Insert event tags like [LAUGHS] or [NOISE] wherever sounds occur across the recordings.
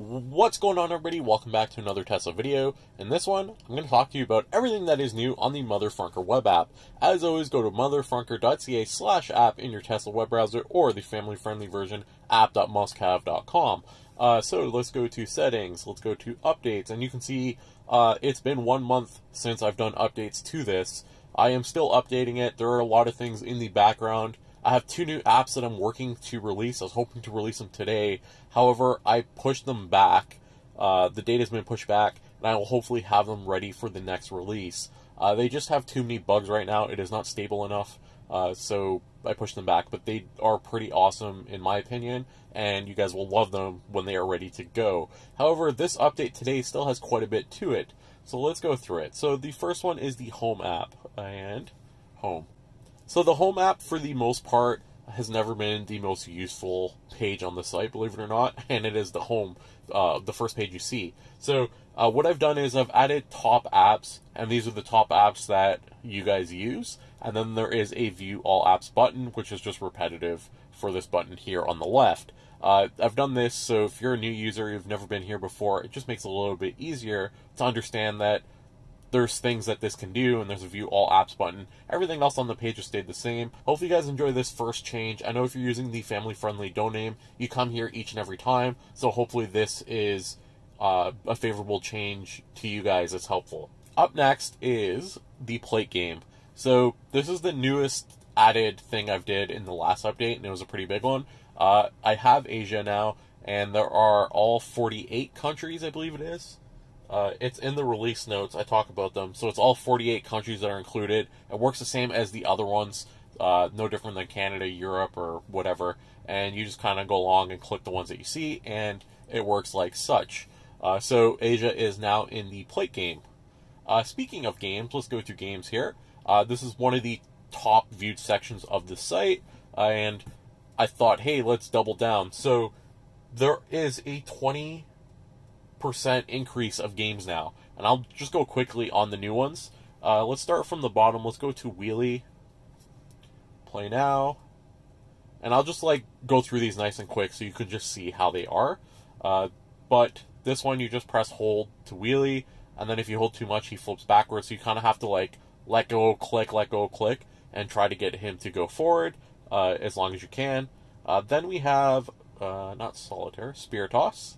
What's going on everybody? Welcome back to another Tesla video. In this one, I'm going to talk to you about everything that is new on the Motherfrunker web app. As always, go to motherfrunker.ca slash app in your Tesla web browser or the family-friendly version app.muskhave.com. Uh, so let's go to settings, let's go to updates, and you can see uh, it's been one month since I've done updates to this. I am still updating it. There are a lot of things in the background I have two new apps that I'm working to release. I was hoping to release them today. However, I pushed them back. Uh, the date has been pushed back, and I will hopefully have them ready for the next release. Uh, they just have too many bugs right now. It is not stable enough, uh, so I pushed them back. But they are pretty awesome, in my opinion, and you guys will love them when they are ready to go. However, this update today still has quite a bit to it. So let's go through it. So the first one is the Home app, and Home. So the home app, for the most part, has never been the most useful page on the site, believe it or not, [LAUGHS] and it is the home, uh, the first page you see. So uh, what I've done is I've added top apps, and these are the top apps that you guys use, and then there is a view all apps button, which is just repetitive for this button here on the left. Uh, I've done this so if you're a new user, you've never been here before, it just makes it a little bit easier to understand that there's things that this can do, and there's a view all apps button. Everything else on the page has stayed the same. Hopefully you guys enjoy this first change. I know if you're using the family-friendly domain, you come here each and every time, so hopefully this is uh, a favorable change to you guys that's helpful. Up next is the plate game. So this is the newest added thing I've did in the last update, and it was a pretty big one. Uh, I have Asia now, and there are all 48 countries, I believe it is. Uh, it's in the release notes. I talk about them. So it's all 48 countries that are included. It works the same as the other ones, uh, no different than Canada, Europe, or whatever. And you just kind of go along and click the ones that you see, and it works like such. Uh, so Asia is now in the plate game. Uh, speaking of games, let's go to games here. Uh, this is one of the top viewed sections of the site, and I thought, hey, let's double down. So there is a 20 percent increase of games now. And I'll just go quickly on the new ones. Uh, let's start from the bottom. Let's go to Wheelie. Play now. And I'll just like go through these nice and quick so you can just see how they are. Uh, but this one you just press hold to wheelie, and then if you hold too much, he flips backwards. So you kind of have to like let go, click, let go, click, and try to get him to go forward uh, as long as you can. Uh, then we have uh, not solitaire, Spear Toss.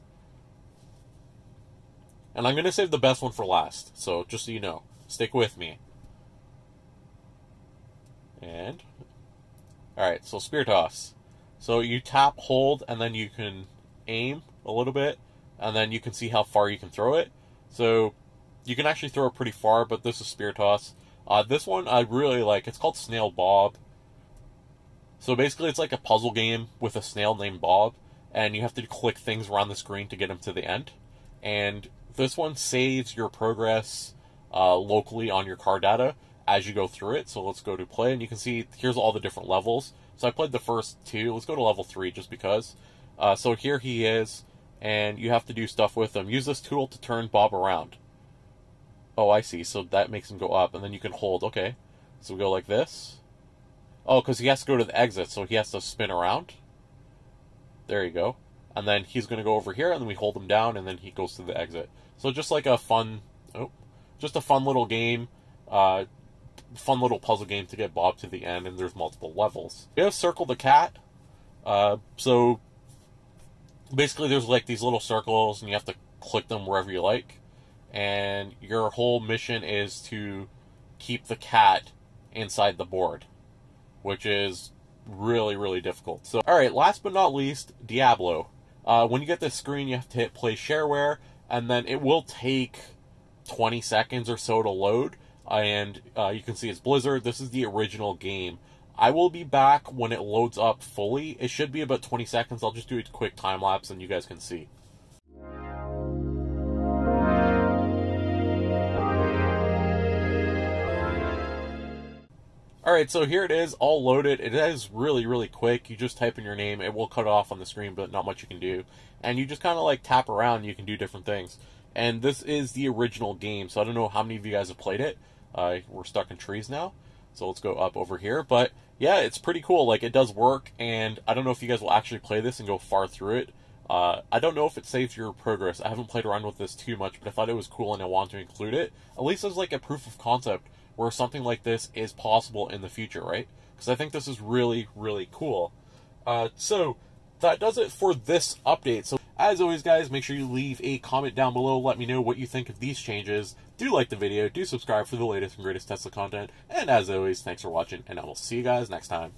And I'm going to save the best one for last, so just so you know, stick with me. And, alright, so spear toss. So you tap, hold, and then you can aim a little bit, and then you can see how far you can throw it. So you can actually throw it pretty far, but this is Spear Toss. Uh, this one I really like. It's called Snail Bob. So basically, it's like a puzzle game with a snail named Bob, and you have to click things around the screen to get him to the end. And this one saves your progress uh, locally on your car data as you go through it. So let's go to play, and you can see here's all the different levels. So I played the first two. Let's go to level three just because. Uh, so here he is, and you have to do stuff with him. Use this tool to turn Bob around. Oh, I see. So that makes him go up, and then you can hold. Okay. So we go like this. Oh, because he has to go to the exit, so he has to spin around. There you go and then he's going to go over here, and then we hold him down, and then he goes to the exit. So just like a fun, oh, just a fun little game, uh, fun little puzzle game to get Bob to the end, and there's multiple levels. We have Circle the Cat. Uh, so basically, there's like these little circles, and you have to click them wherever you like, and your whole mission is to keep the cat inside the board, which is really, really difficult. So, all right, last but not least, Diablo. Uh, when you get this screen, you have to hit play shareware, and then it will take 20 seconds or so to load. And uh, you can see it's Blizzard. This is the original game. I will be back when it loads up fully. It should be about 20 seconds. I'll just do a quick time lapse and you guys can see. Alright, so here it is, all loaded. It is really, really quick. You just type in your name, it will cut off on the screen, but not much you can do. And you just kind of like tap around, you can do different things. And this is the original game, so I don't know how many of you guys have played it. Uh, we're stuck in trees now, so let's go up over here. But yeah, it's pretty cool. Like, it does work, and I don't know if you guys will actually play this and go far through it. Uh, I don't know if it saves your progress. I haven't played around with this too much, but I thought it was cool and I want to include it. At least as like a proof of concept where something like this is possible in the future, right? Because I think this is really, really cool. Uh, so that does it for this update. So as always, guys, make sure you leave a comment down below. Let me know what you think of these changes. Do like the video. Do subscribe for the latest and greatest Tesla content. And as always, thanks for watching, and I will see you guys next time.